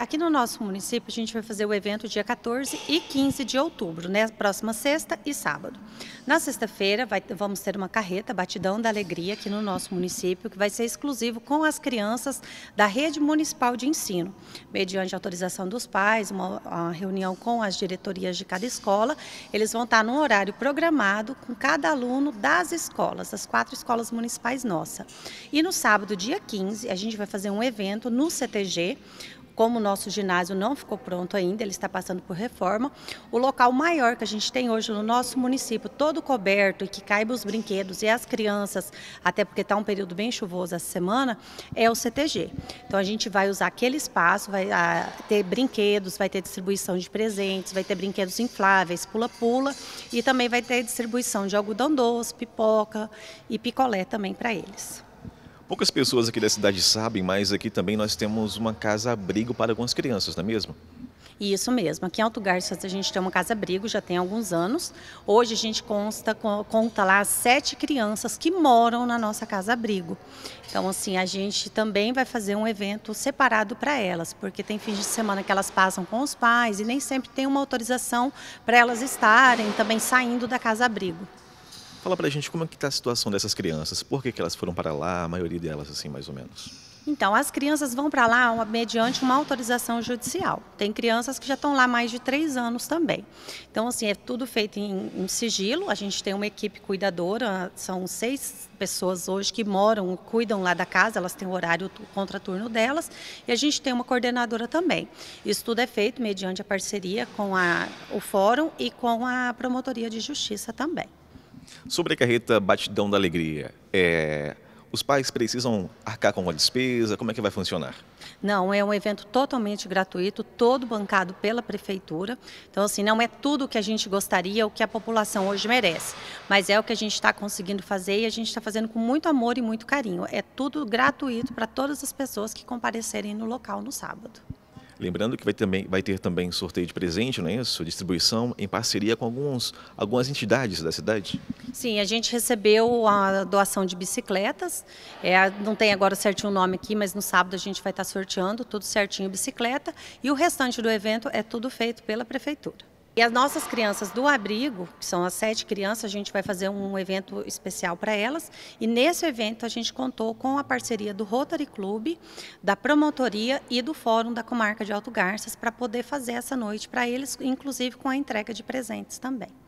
Aqui no nosso município, a gente vai fazer o evento dia 14 e 15 de outubro, né? Próxima sexta e sábado. Na sexta-feira, vamos ter uma carreta Batidão da Alegria aqui no nosso município, que vai ser exclusivo com as crianças da rede municipal de ensino. Mediante autorização dos pais, uma, uma reunião com as diretorias de cada escola, eles vão estar num horário programado com cada aluno das escolas, das quatro escolas municipais nossa. E no sábado, dia 15, a gente vai fazer um evento no CTG, como o nosso ginásio não ficou pronto ainda, ele está passando por reforma, o local maior que a gente tem hoje no nosso município, todo coberto e que caiba os brinquedos e as crianças, até porque está um período bem chuvoso essa semana, é o CTG. Então a gente vai usar aquele espaço, vai a, ah, ter brinquedos, vai ter distribuição de presentes, vai ter brinquedos infláveis, pula-pula e também vai ter distribuição de algodão doce, pipoca e picolé também para eles. Poucas pessoas aqui da cidade sabem, mas aqui também nós temos uma casa-abrigo para algumas crianças, não é mesmo? Isso mesmo. Aqui em Alto Garças a gente tem uma casa-abrigo, já tem alguns anos. Hoje a gente consta, conta lá sete crianças que moram na nossa casa-abrigo. Então, assim, a gente também vai fazer um evento separado para elas, porque tem fins de semana que elas passam com os pais e nem sempre tem uma autorização para elas estarem também saindo da casa-abrigo. Fala pra gente como é que tá a situação dessas crianças, por que, que elas foram para lá, a maioria delas, assim, mais ou menos? Então, as crianças vão para lá mediante uma autorização judicial. Tem crianças que já estão lá mais de três anos também. Então, assim, é tudo feito em, em, sigilo. A gente tem uma equipe cuidadora, são seis pessoas hoje que moram, cuidam lá da casa, elas têm o horário contraturno delas, e a gente tem uma coordenadora também. Isso tudo é feito mediante a parceria com a, o Fórum e com a Promotoria de Justiça também. Sobre a carreta Batidão da Alegria, é, os pais precisam arcar com a despesa? Como é que vai funcionar? Não, é um evento totalmente gratuito, todo bancado pela prefeitura. Então, assim, não é tudo o que a gente gostaria, o que a população hoje merece, mas é o que a gente está conseguindo fazer e a gente está fazendo com muito amor e muito carinho. É tudo gratuito para todas as pessoas que comparecerem no local no sábado. Lembrando que vai, também, vai ter também sorteio de presente, não é isso? Distribuição em parceria com alguns, algumas entidades da cidade? Sim, a gente recebeu a doação de bicicletas. É, não tem agora certinho o nome aqui, mas no sábado a gente vai estar sorteando tudo certinho bicicleta. E o restante do evento é tudo feito pela prefeitura. E as nossas crianças do abrigo, que são as sete crianças, a gente vai fazer um evento especial para elas. E nesse evento a gente contou com a parceria do Rotary Club, da promotoria e do Fórum da Comarca de Alto Garças para poder fazer essa noite para eles, inclusive com a entrega de presentes também.